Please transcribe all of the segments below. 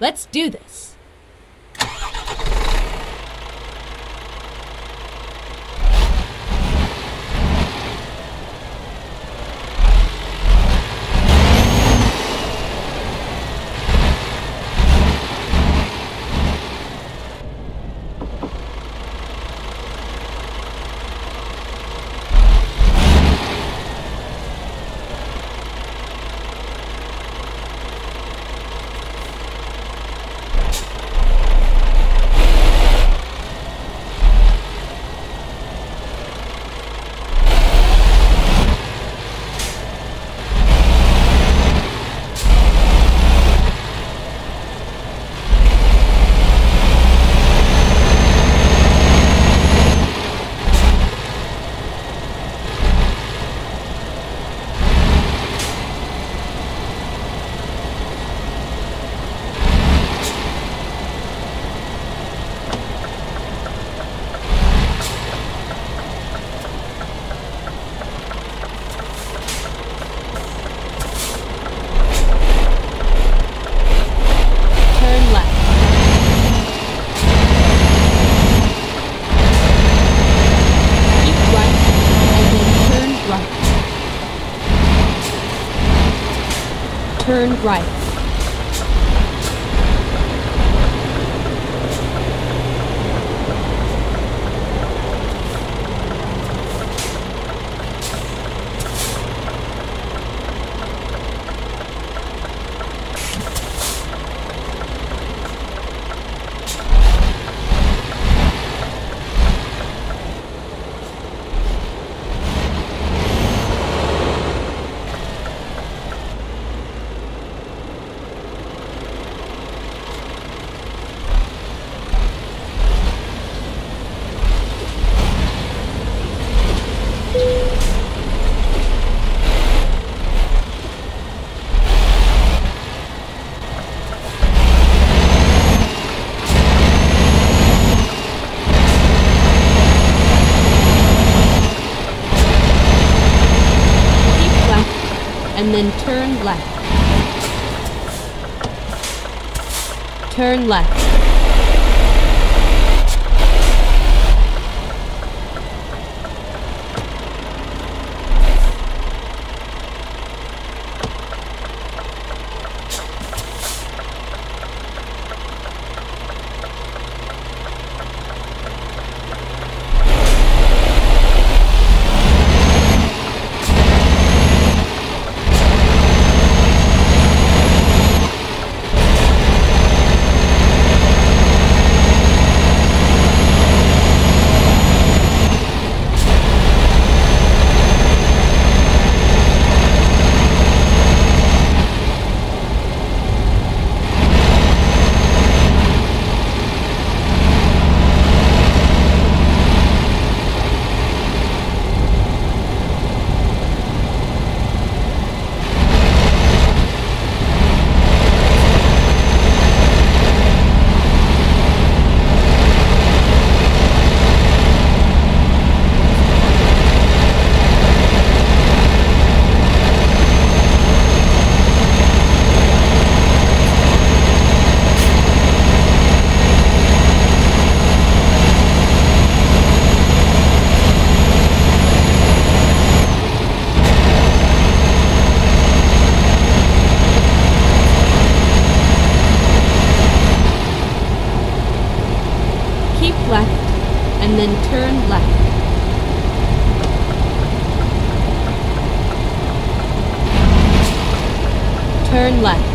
Let's do this. Turn left. Keep right and then turn right. Turn right. Keep left and then turn left. Turn left. Keep left and then turn left. Turn left.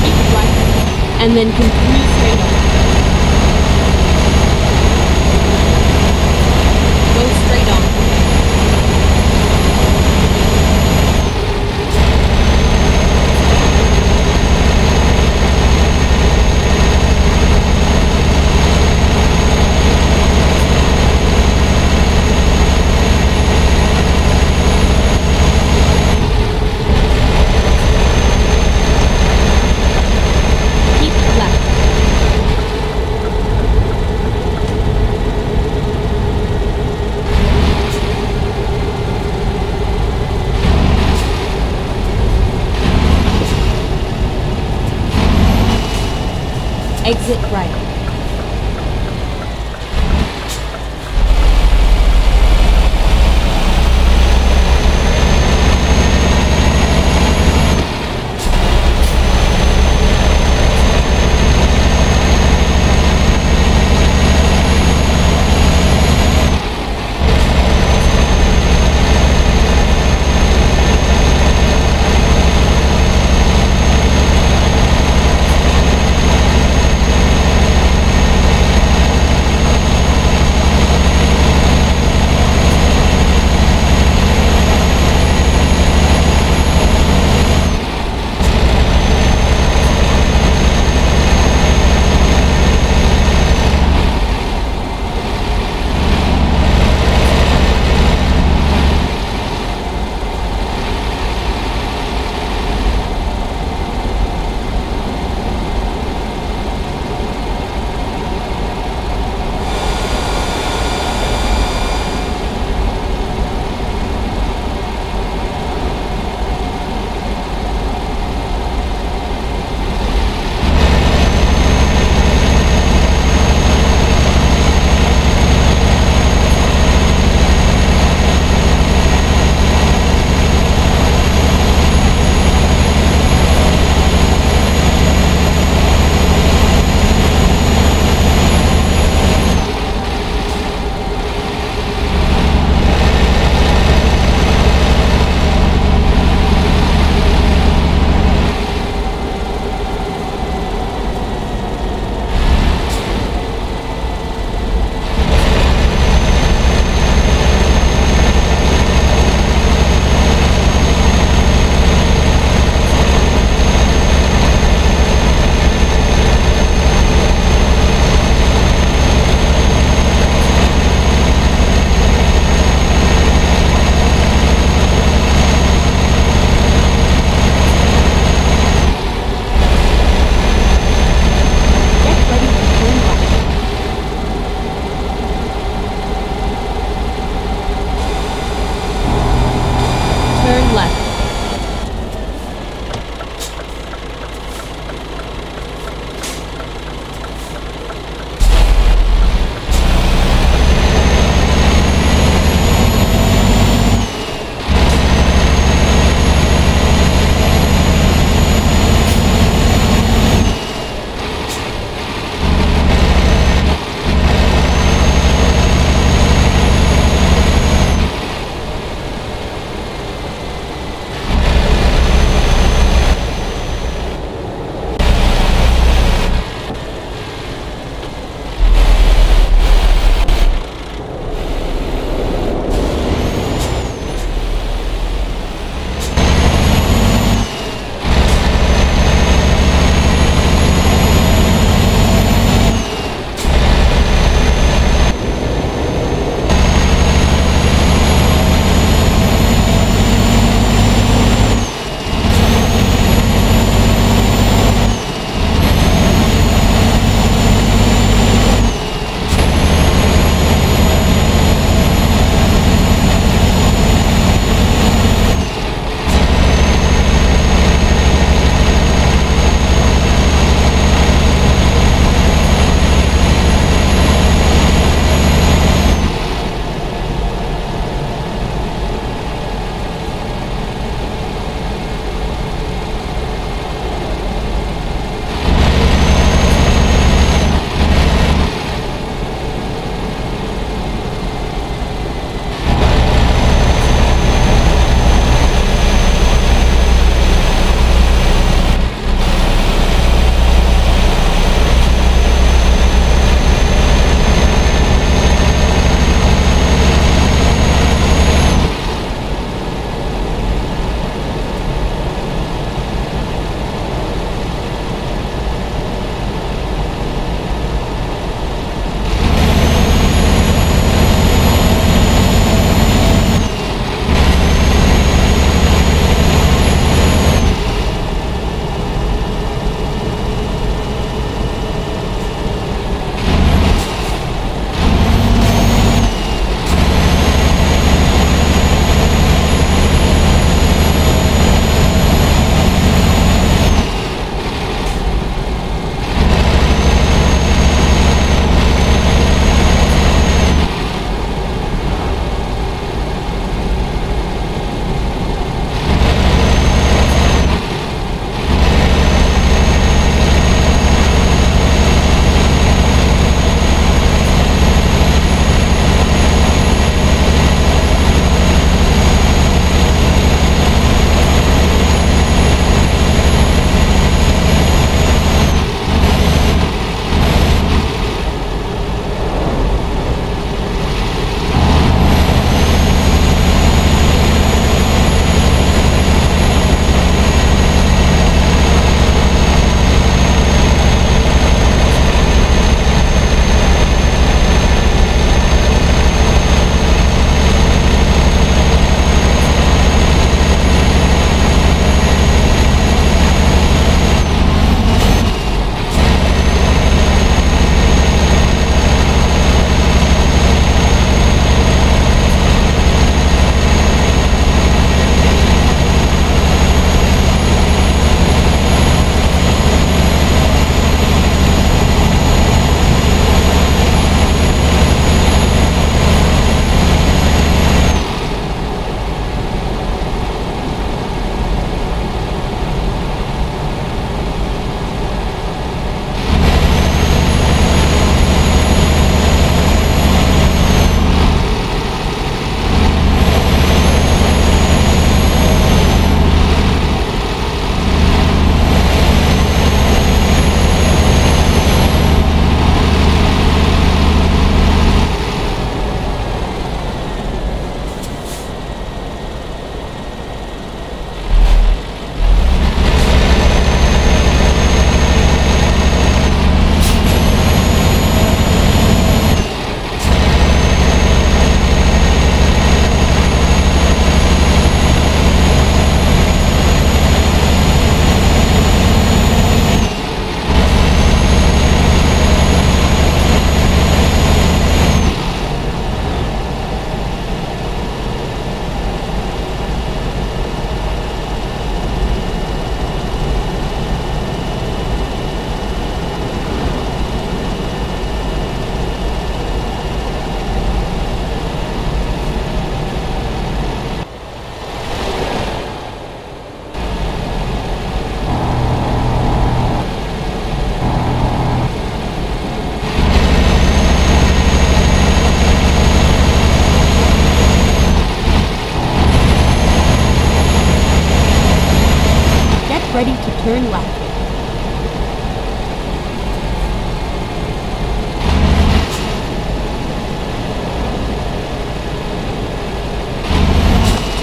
Keep right and then continue straight on. Go straight on. Exit right.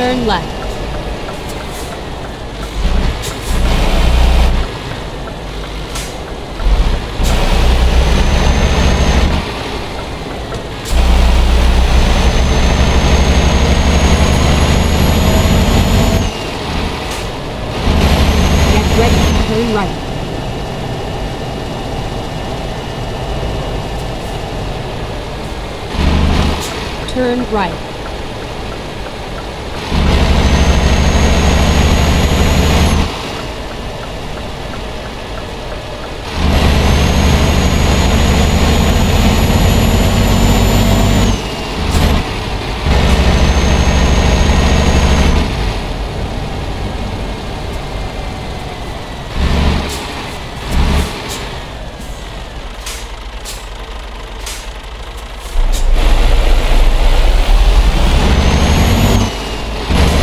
Turn left. Get ready to turn right. Turn right.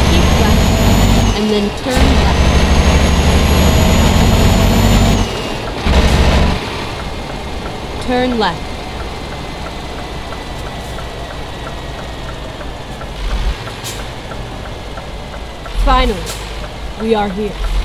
Keep left, and then turn left. Turn left. Finally, we are here.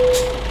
you